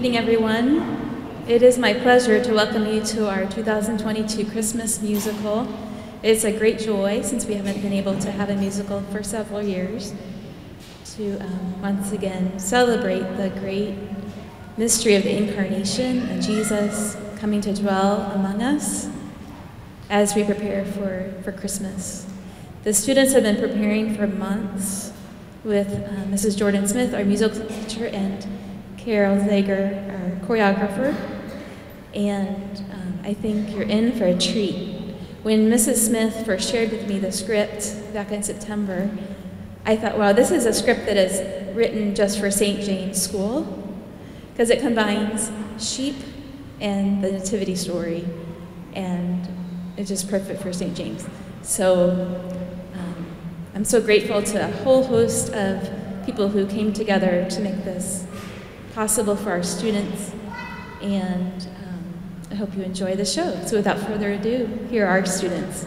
evening, everyone. It is my pleasure to welcome you to our 2022 Christmas musical. It's a great joy, since we haven't been able to have a musical for several years, to um, once again celebrate the great mystery of the incarnation of Jesus coming to dwell among us as we prepare for, for Christmas. The students have been preparing for months with uh, Mrs. Jordan Smith, our musical teacher, and Carol Zager, our choreographer. And um, I think you're in for a treat. When Mrs. Smith first shared with me the script back in September, I thought, wow, this is a script that is written just for St. James School because it combines sheep and the nativity story, and it's just perfect for St. James. So um, I'm so grateful to a whole host of people who came together to make this possible for our students, and um, I hope you enjoy the show. So without further ado, here are our students.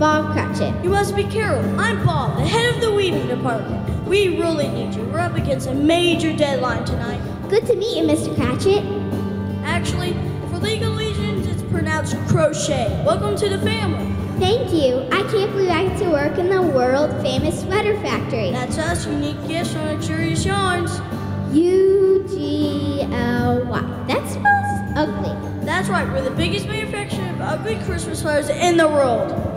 Bob Cratchit. You must be Carol. I'm Bob, the head of the weaving department. We really need you. We're up against a major deadline tonight. Good to meet you, Mr. Cratchit. Actually, for League of Legions, it's pronounced crochet. Welcome to the family. Thank you. I can't believe I get to work in the world famous sweater factory. That's us, unique gifts on luxurious Yarns. U G L Y. That spells ugly. That's right, we're the biggest manufacturer of ugly Christmas sweaters in the world.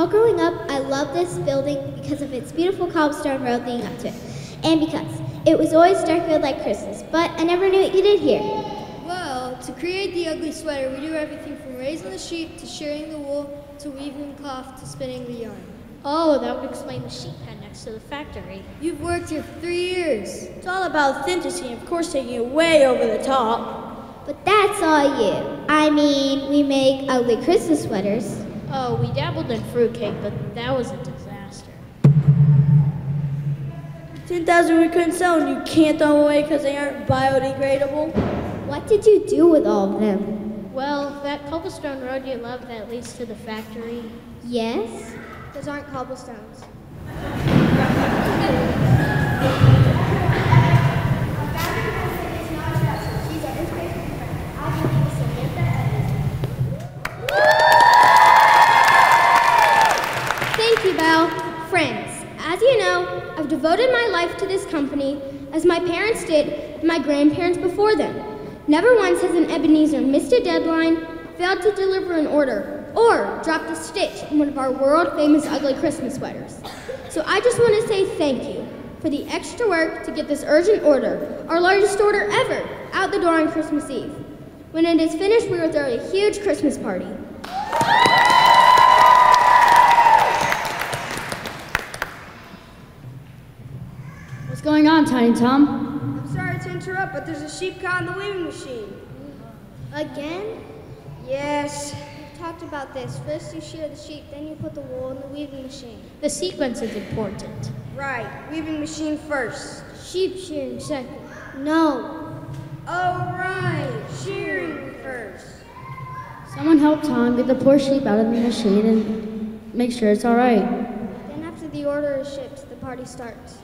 All growing up, I loved this building because of its beautiful cobblestone road leading up to it, and because it was always dark-red like Christmas. But I never knew what you did here. Well, to create the ugly sweater, we do everything from raising the sheep to shearing the wool to weaving the cloth to spinning the yarn. Oh, that would explain the sheep pen next to the factory. You've worked here for three years. It's all about authenticity and, of course, taking it way over the top. But that's all you. I mean, we make ugly Christmas sweaters. Oh, we dabbled in fruitcake, but that was a disaster. 10,000 we couldn't sell, and you can't throw them away because they aren't biodegradable. What did you do with all of them? Well, that cobblestone road you love that leads to the factory. Yes? Those aren't cobblestones. This company as my parents did and my grandparents before them. Never once has an Ebenezer missed a deadline, failed to deliver an order, or dropped a stitch in one of our world famous ugly Christmas sweaters. So I just want to say thank you for the extra work to get this urgent order, our largest order ever, out the door on Christmas Eve. When it is finished, we will throw a huge Christmas party. What's going on, Tiny Tom? I'm sorry to interrupt, but there's a sheep caught in the weaving machine. Again? Yes. We've talked about this. First you shear the sheep, then you put the wool in the weaving machine. The sequence is important. Right. Weaving machine first. Sheep shearing second. No. Oh, right. Shearing first. Someone help Tom get the poor sheep out of the machine and make sure it's all right. Then after the order is shipped, the party starts.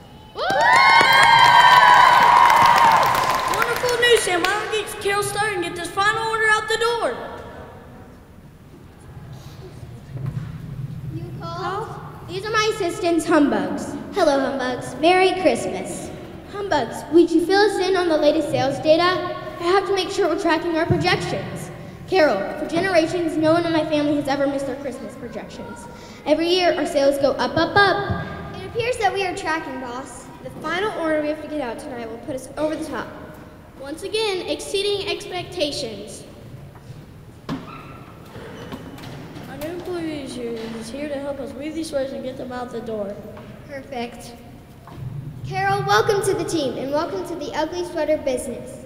Wonderful news, Sam. Why don't we get Carol started and get this final order out the door? You call? These are my assistants, Humbugs. Hello, Humbugs. Merry Christmas. Humbugs, would you fill us in on the latest sales data? I have to make sure we're tracking our projections. Carol, for generations, no one in my family has ever missed their Christmas projections. Every year, our sales go up, up, up. It appears that we are tracking, boss. The final order we have to get out tonight will put us over the top. Once again, exceeding expectations. Our new employee is here. He's here to help us weave these sweaters and get them out the door. Perfect. Carol, welcome to the team and welcome to the ugly sweater business.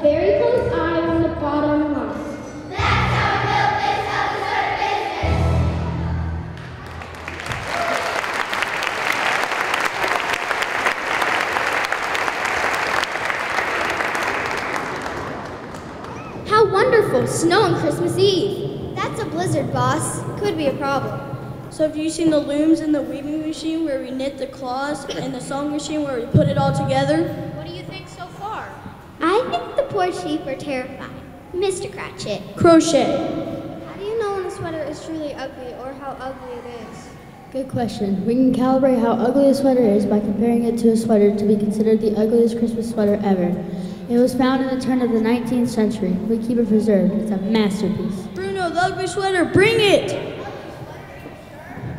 A very close eye on the bottom line. That's how we build this, how we start business. How wonderful! Snow on Christmas Eve. That's a blizzard, boss. Could be a problem. So have you seen the looms in the weaving machine where we knit the claws and the sewing machine where we put it all together? What do you think so far? I think the poor sheep are terrified. Mr. Cratchit. Crochet. How do you know when a sweater is truly ugly or how ugly it is? Good question. We can calibrate how ugly a sweater is by comparing it to a sweater to be considered the ugliest Christmas sweater ever. It was found in the turn of the 19th century. We keep it preserved. It's a masterpiece. Bruno, the ugly sweater, bring it!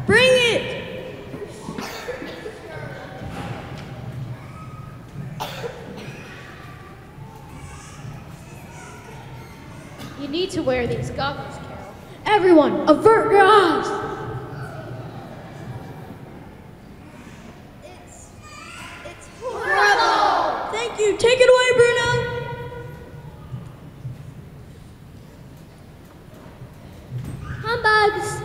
Bring it! You need Carol. Everyone, avert your eyes! It's. It's horrible! Thank you. Take it away, Bruno. Humbugs!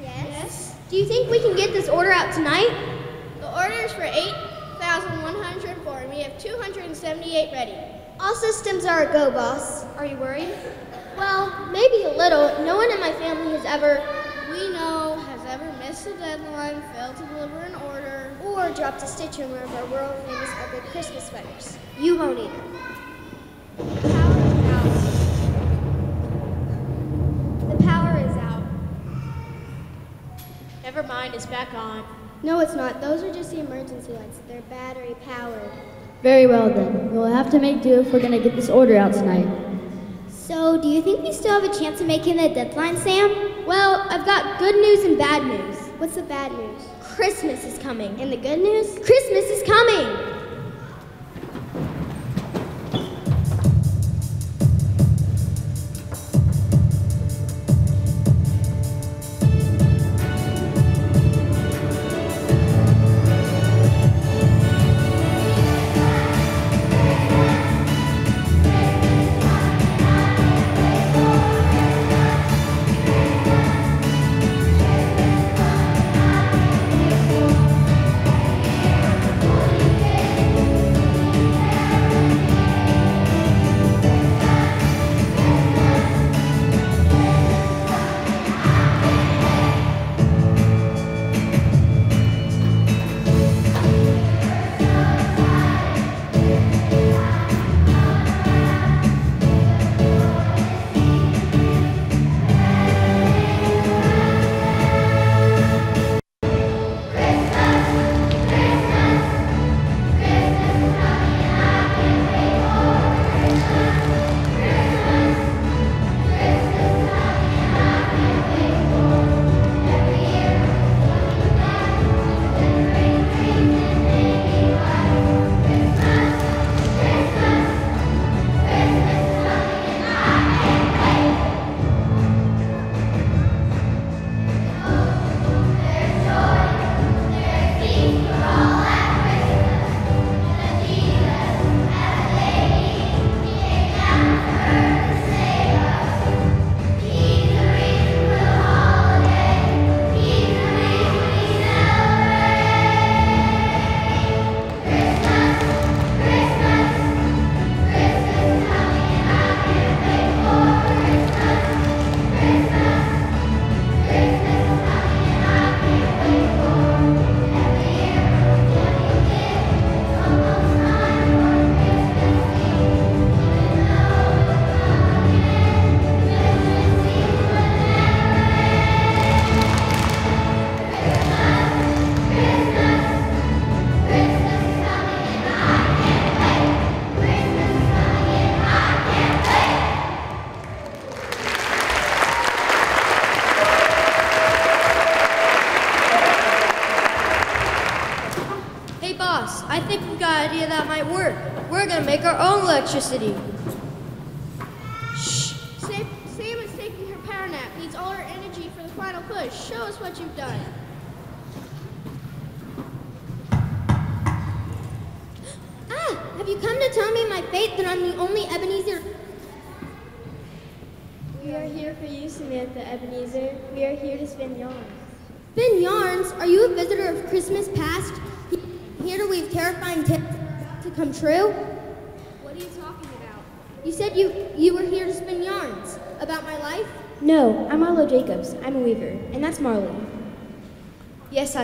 Yes? Do you think we can get this order out tonight? The order is for 8,104, and we have 278 ready. All systems are a go, boss. Are you worried? Well, maybe a little. No one in my family has ever We know has ever missed a deadline, failed to deliver an order, or dropped a stitch in one of our world famous ugly Christmas sweaters. you won't either. The power is out. The power is out. Never mind, it's back on. No, it's not. Those are just the emergency lights. They're battery powered. Very well then. We'll have to make do if we're gonna get this order out tonight. So, do you think we still have a chance of making the deadline, Sam? Well, I've got good news and bad news. What's the bad news? Christmas is coming. And the good news? Christmas is coming!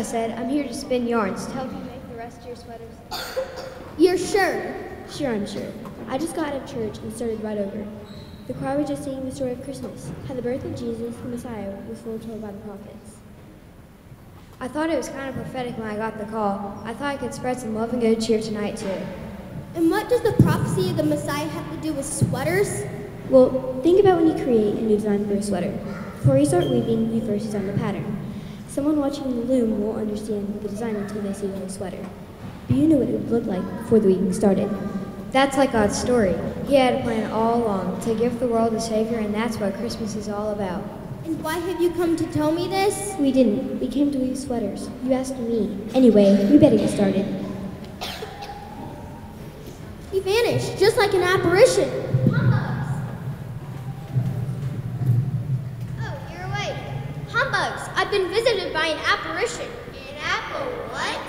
I said, I'm here to spin yarns to help you make the rest of your sweaters. You're sure? Sure, I'm sure. I just got out of church and started right over. The choir was just singing the story of Christmas, how the birth of Jesus, the Messiah, was foretold by the prophets. I thought it was kind of prophetic when I got the call. I thought I could spread some love and good cheer tonight, too. And what does the prophecy of the Messiah have to do with sweaters? Well, think about when you create a new design for a sweater. Before you start weaving, you first design the pattern. Someone watching the loom won't understand the design until they see the whole sweater. But you knew what it would look like before the weaving started. That's like God's story. He had a plan all along to give the world a Savior, and that's what Christmas is all about. And why have you come to tell me this? We didn't. We came to weave sweaters. You asked me. Anyway, we better get started. He vanished, just like an apparition. Oh, you're awake. Humbugs, I've been visited by an apparition. An apple what?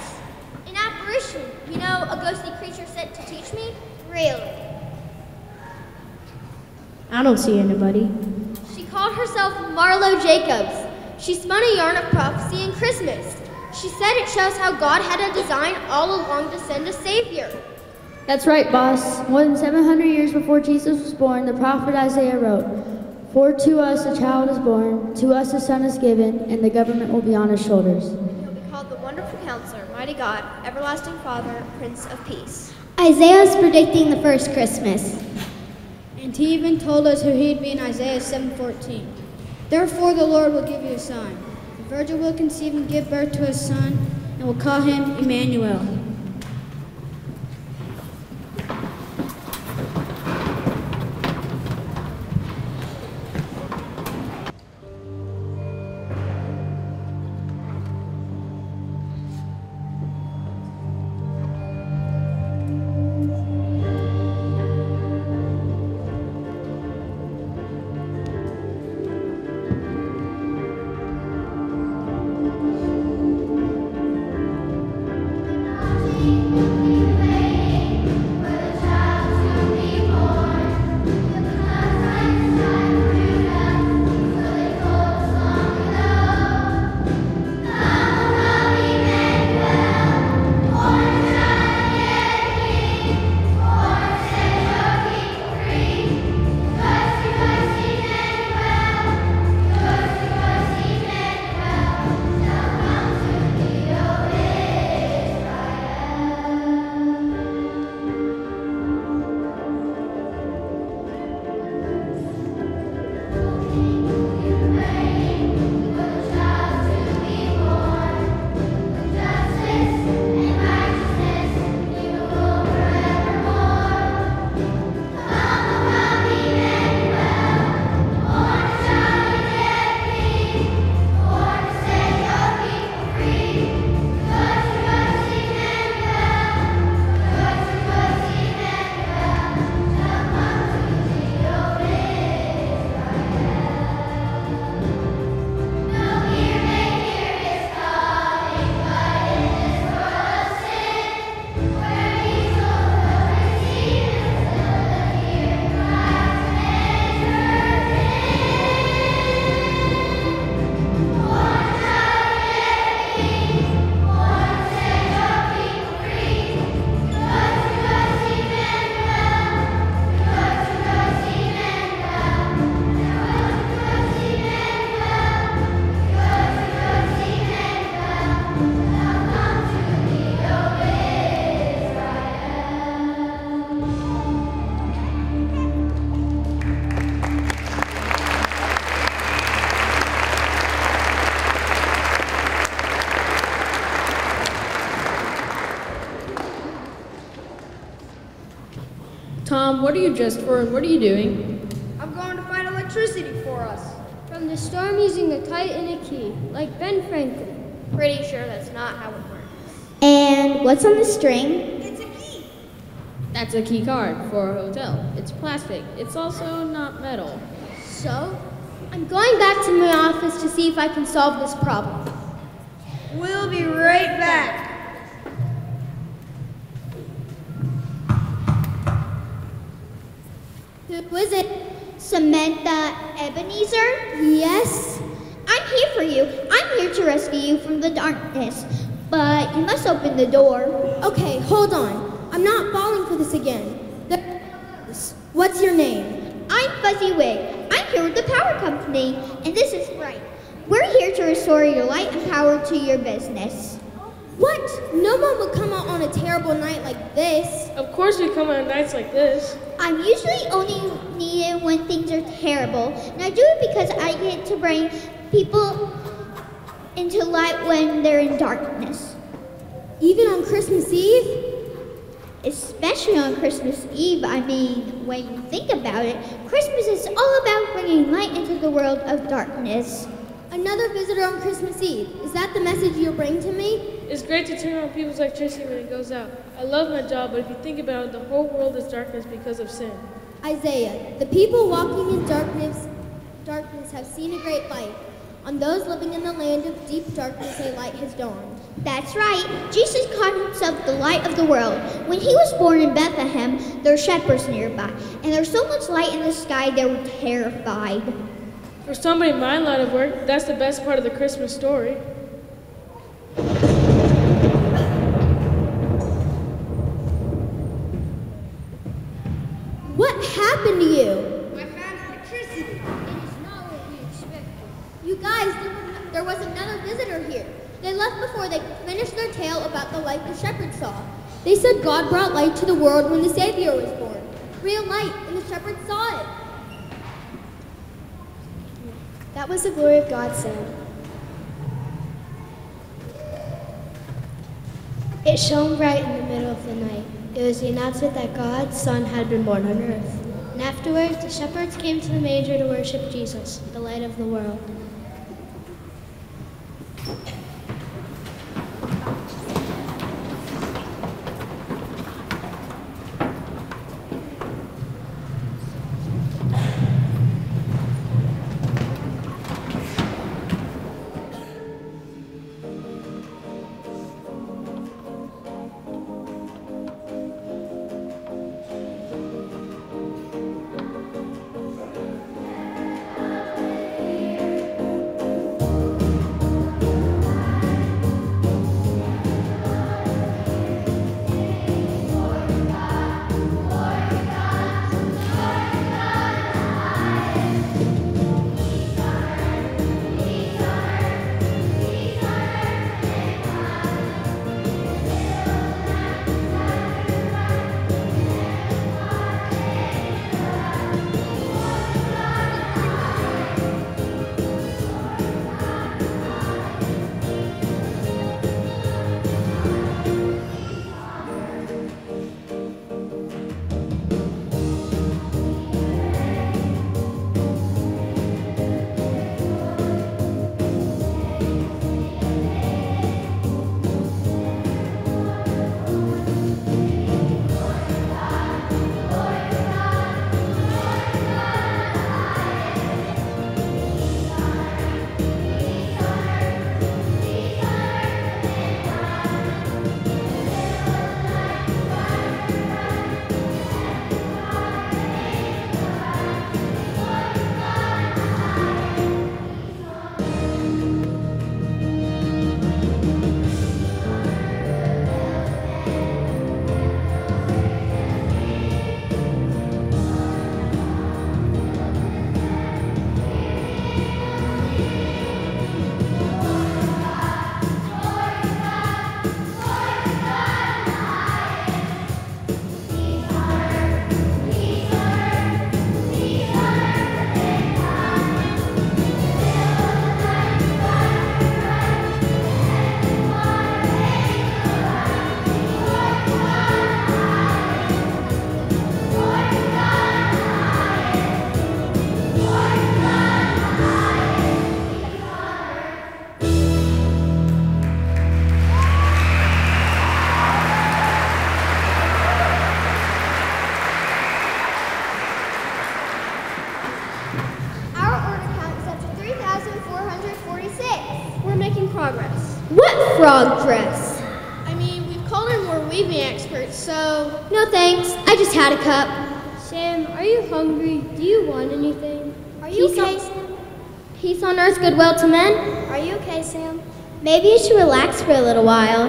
An apparition. You know, a ghostly creature sent to teach me? Really? I don't see anybody. She called herself Marlowe Jacobs. She spun a yarn of prophecy and Christmas. She said it shows how God had a design all along to send a Savior. That's right, boss. More than 700 years before Jesus was born, the prophet Isaiah wrote, For to us a child is born, to us a son is given, and the government will be on his shoulders. He'll be called the Wonderful Counselor, Mighty God, Everlasting Father, Prince of Peace. Isaiah is predicting the first Christmas. And he even told us who he'd be in Isaiah 7:14. Therefore the Lord will give you a sign. The virgin will conceive and give birth to a son, and will call him Emmanuel. What are you dressed for and what are you doing? I'm going to find electricity for us. From the storm using a kite and a key, like Ben Franklin. Pretty sure that's not how it works. And what's on the string? It's a key. That's a key card for a hotel. It's plastic. It's also not metal. So, I'm going back to my office to see if I can solve this problem. We'll be right back. Who is it? Samantha Ebenezer? Yes. I'm here for you. I'm here to rescue you from the darkness. But you must open the door. Okay, hold on. I'm not falling for this again. The- What's your name? I'm Fuzzy Wig. I'm here with the power company, and this is right. We're here to restore your light and power to your business. What? No one would come out on a terrible night like this. Of course we come on nights like this. I'm usually only needed when things are terrible, and I do it because I get to bring people into light when they're in darkness. Even on Christmas Eve? Especially on Christmas Eve. I mean, when you think about it, Christmas is all about bringing light into the world of darkness. Another visitor on Christmas Eve. Is that the message you'll bring to me? It's great to turn on people's electricity when it goes out. I love my job, but if you think about it, the whole world is darkness because of sin. Isaiah, the people walking in darkness, darkness have seen a great light. On those living in the land of deep darkness, a light has dawned. That's right. Jesus called himself the light of the world. When he was born in Bethlehem, there were shepherds nearby, and there was so much light in the sky they were terrified. For somebody in my line of work, that's the best part of the Christmas story. What happened to you? I found electricity. It is not what we expected. You guys, there was another visitor here. They left before they finished their tale about the light the shepherds saw. They said God brought light to the world when the Savior was born. Real light, and the shepherds saw it. That was the glory of God, Sam. It shone bright in the middle of the night. It was the announcement that God's Son had been born on earth. And afterwards, the shepherds came to the manger to worship Jesus, the light of the world. Dress? I mean, we've called in more weaving experts, so No thanks. I just had a cup. Sam, are you hungry? Do you want anything? Are you Peace okay, on- Sam? Peace on earth, goodwill to men. Are you okay, Sam? Maybe you should relax for a little while.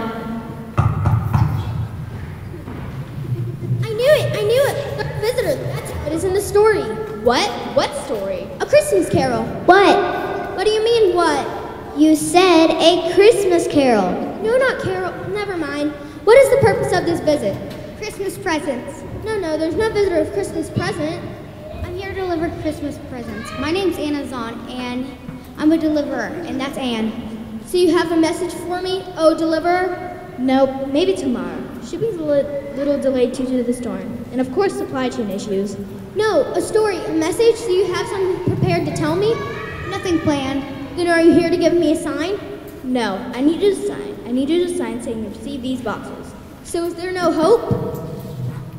You said a Christmas carol. No, not carol. Never mind. What is the purpose of this visit? Christmas presents. No, no, there's no visitor of Christmas present. I'm here to deliver Christmas presents. My name's Anna Zahn, and I'm a deliverer, and that's Anne. So you have a message for me, oh deliverer? Nope, maybe tomorrow. Shipping's a li- little delayed due to the storm, and of course, supply chain issues. No, a story, a message. Do you have something prepared to tell me? Nothing planned. Then are you here to give me a sign? No, I need you to sign. I need you to sign saying you received these boxes. So is there no hope?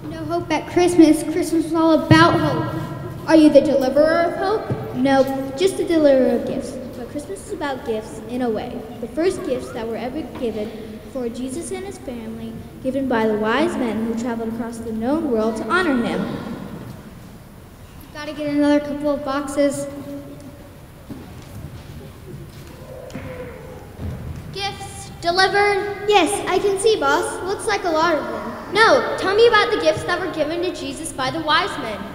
No hope at Christmas. Christmas is all about hope. Are you the deliverer of hope? No, just the deliverer of gifts. But Christmas is about gifts in a way. The first gifts that were ever given for Jesus and his family, given by the wise men who traveled across the known world to honor him. Gotta get another couple of boxes. Gifts delivered? Yes, I can see, boss. Looks like a lot of them. No, tell me about the gifts that were given to Jesus by the wise men.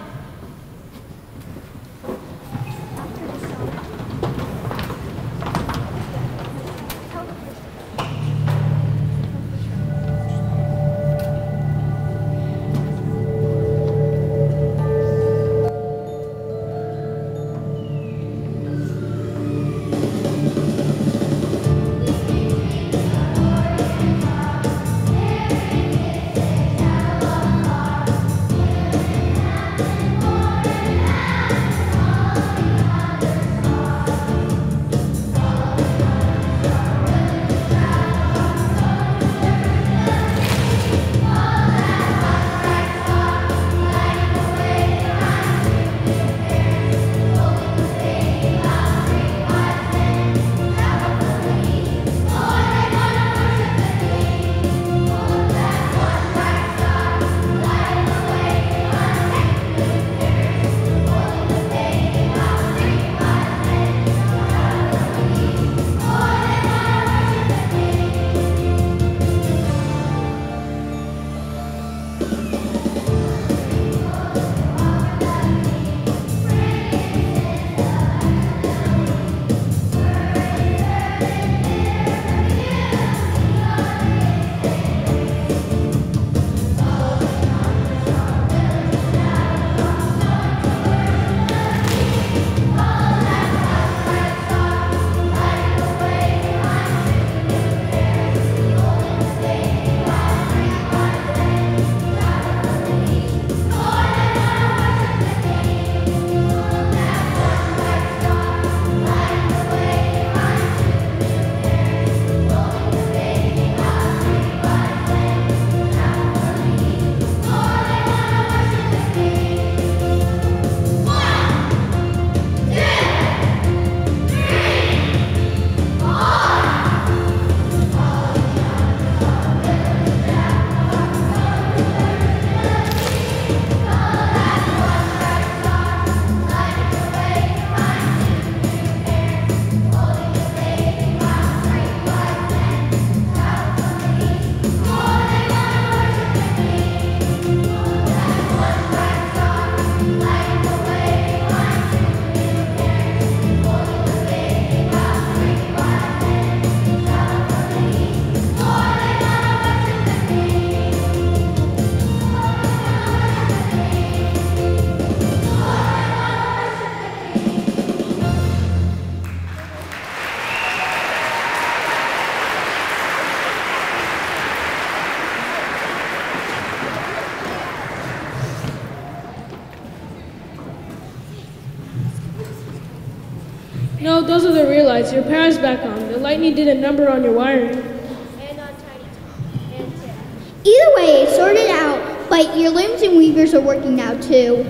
Power's back on. The lightning did a number on your wiring. And on Tiny Tom. And Tim. Either way, it's sorted out, but your looms and weavers are working now too.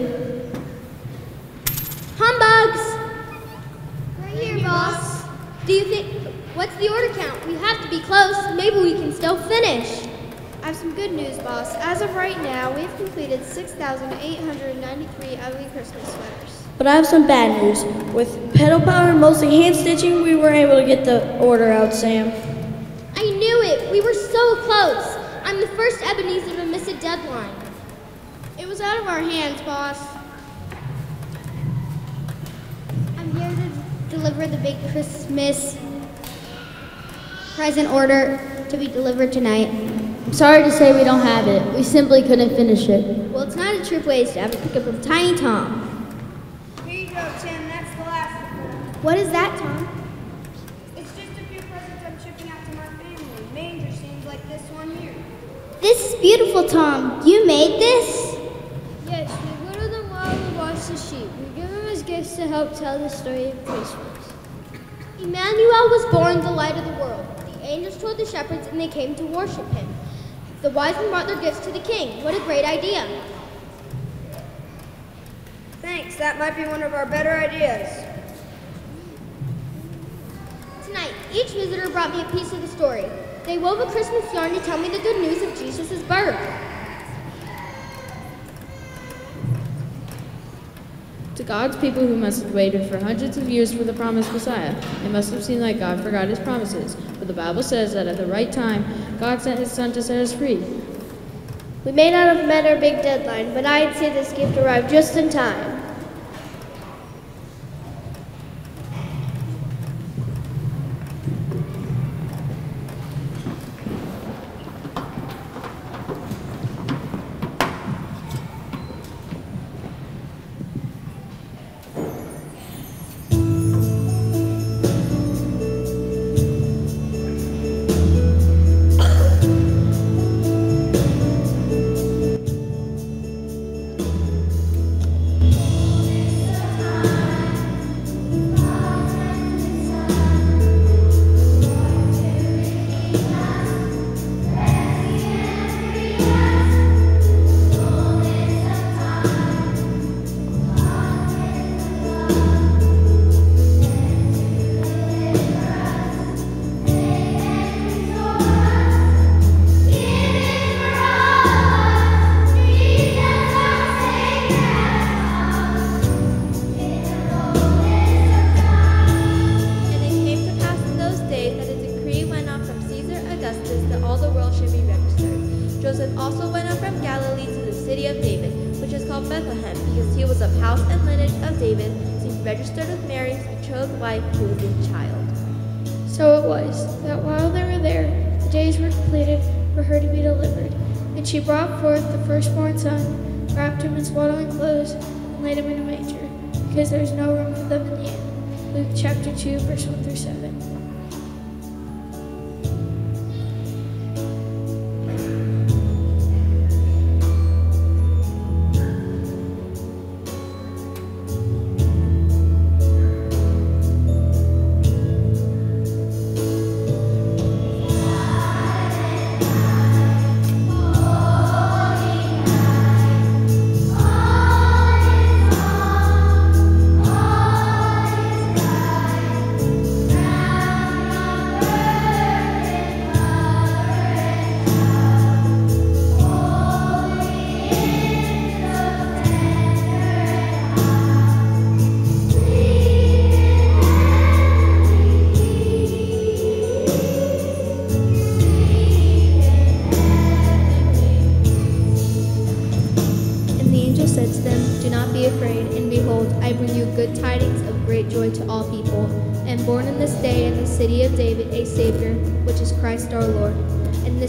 Humbugs! Right here, boss. Do you think, what's the order count? We have to be close. Maybe we can still finish. I have some good news, boss. As of right now, we have completed 6,893 ugly Christmas sweaters. But I have some bad news. With pedal power and mostly hand stitching, we were able to get the order out, Sam. I knew it. We were so close. I'm the first Ebenezer to miss a deadline. It was out of our hands, boss. I'm here to deliver the big Christmas present order to be delivered tonight. I'm sorry to say we don't have it. We simply couldn't finish it. Well, it's not a trip waste to have a pickup of Tiny Tom. Here you go, Tim. That's the last of them. What is that, Tom? It's just a few presents I'm shipping out to my family. Manger seems like this one here. This is beautiful, Tom. You made this? Yes, we water them while we watch the sheep. We give them as gifts to help tell the story of Christmas. Emmanuel was born the light of the world. The angels told the shepherds and they came to worship him. The wise men brought their gifts to the king. What a great idea. Thanks, that might be one of our better ideas. Tonight, each visitor brought me a piece of the story. They wove a Christmas yarn to tell me the good news of Jesus' birth. To God's people who must have waited for hundreds of years for the promised Messiah, it must have seemed like God forgot his promises. But the Bible says that at the right time, God sent his son to set us free. We may not have met our big deadline, but I'd say this gift arrived just in time. So it was that while they were there, the days were completed for her to be delivered. And she brought forth the firstborn son, wrapped him in swaddling clothes, and laid him in a manger, because there was no room for them in the inn. Luke chapter 2, verse 1 through 7.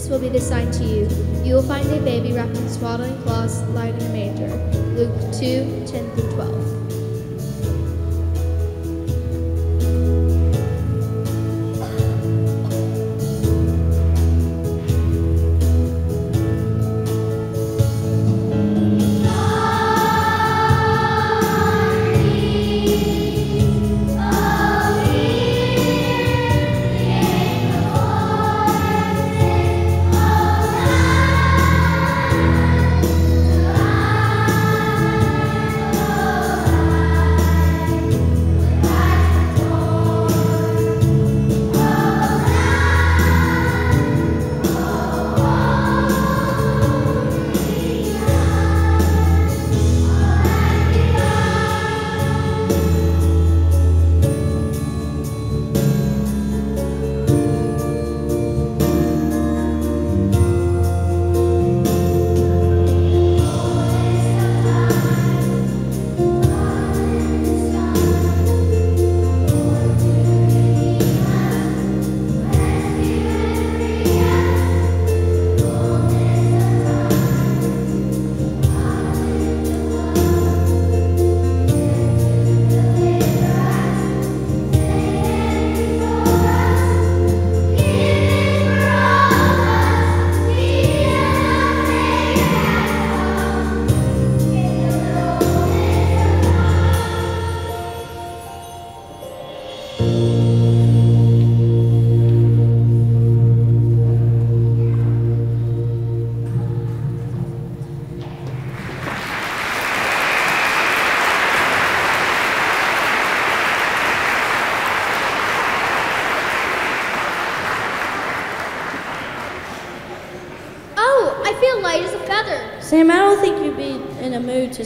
Will be the sign to you. You will find a baby wrapped in swaddling cloths, lying in a manger. Luke 2 10 through 12.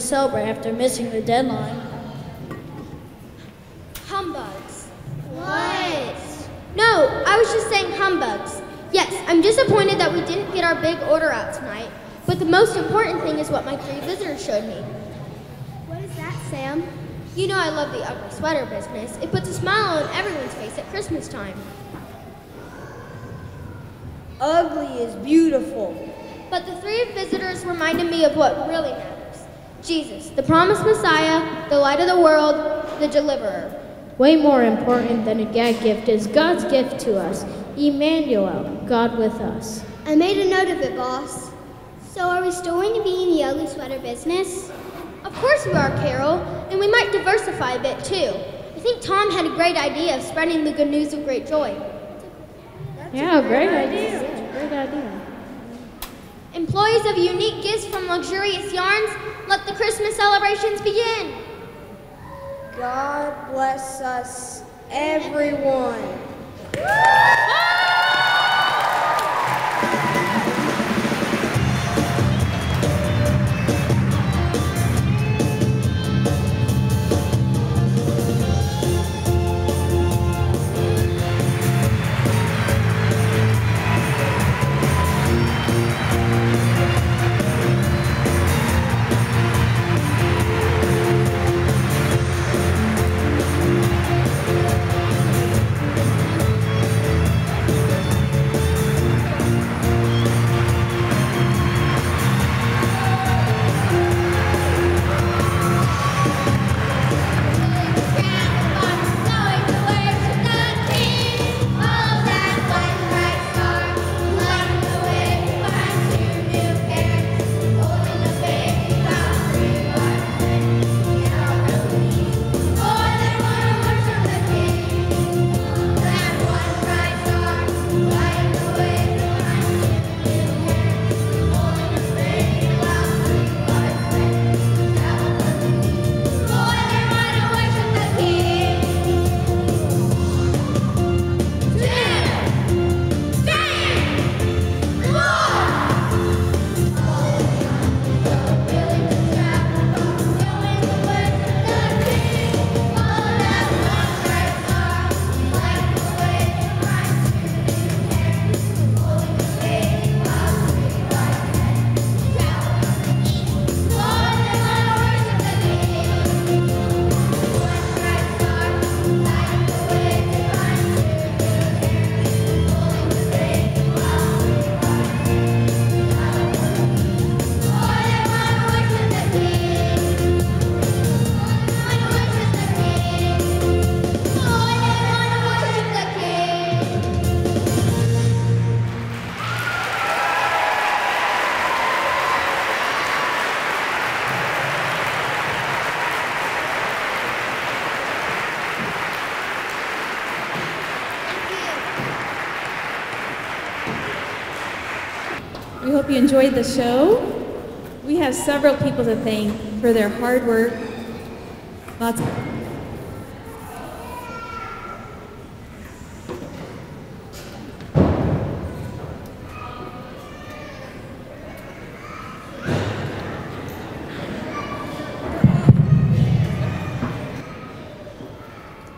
Celebrate after missing the deadline. Humbugs. What? No, I was just saying humbugs. Yes, I'm disappointed that we didn't get our big order out tonight, but the most important thing is what my three visitors showed me. What is that, Sam? You know I love the ugly sweater business. It puts a smile on everyone's face at Christmas time. Ugly is beautiful. But the three visitors reminded me of what really matters. Jesus, the promised Messiah, the light of the world, the deliverer. Way more important than a gag gift is God's gift to us, Emmanuel, God with us. I made a note of it, boss. So are we still going to be in the ugly sweater business? Of course we are, Carol, and we might diversify a bit too. I think Tom had a great idea of spreading the good news of great joy. Yeah, great idea. Great idea. Employees of unique gifts from luxurious yarns, let the Christmas celebrations begin. God bless us, everyone. We hope you enjoyed the show. We have several people to thank for their hard work. Lots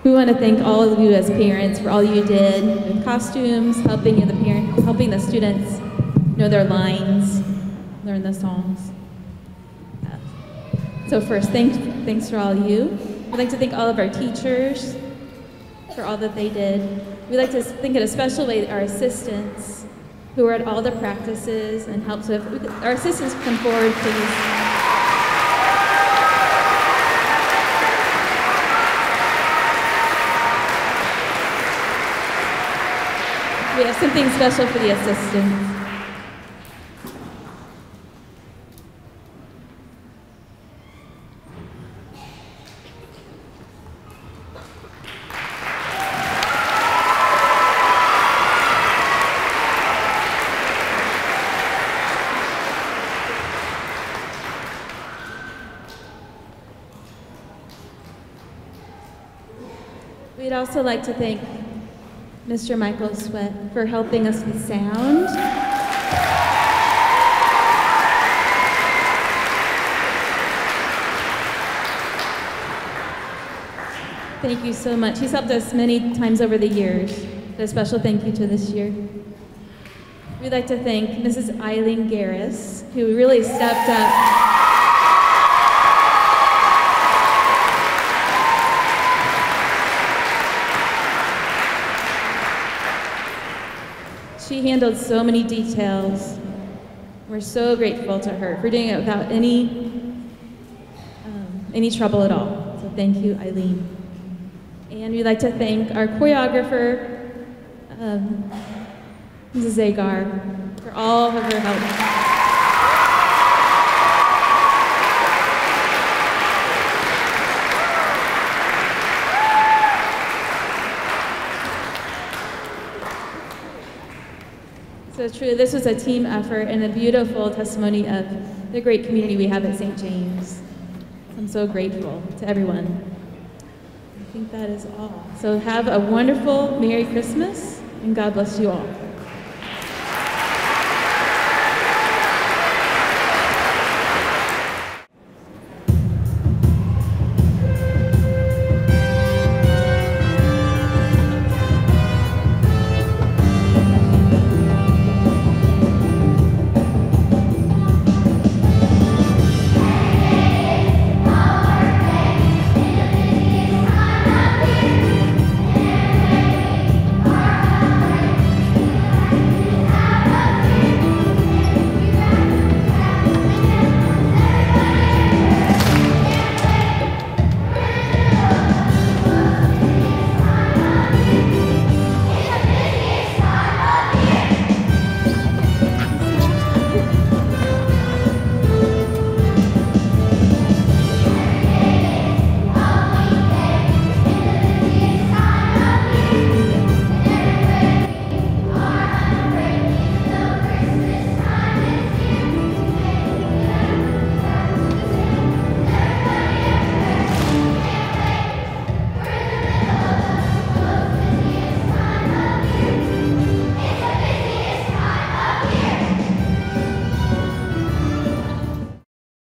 We want to thank all of you as parents for all you did with costumes, helping the parent, helping the students know their lines, learn the songs. Uh, so first, thanks, thanks for all you. We'd like to thank all of our teachers for all that they did. We'd like to think in a special way our assistants who were at all the practices and helped with, our assistants come forward, please. We have something special for the assistants. We'd also like to thank Mr. Michael Sweat for helping us with sound. Thank you so much. He's helped us many times over the years, but a special thank you to this year. We'd like to thank Mrs. Eileen Garris, who really stepped up. Handled so many details. We're so grateful to her for doing it without any um, any trouble at all. So thank you, Eileen. And we'd like to thank our choreographer, um, Mrs. Zagar, for all of her help. Truly, this was a team effort and a beautiful testimony of the great community we have at St. James. I'm so grateful to everyone. I think that is all. So have a wonderful Merry Christmas, and God bless you all.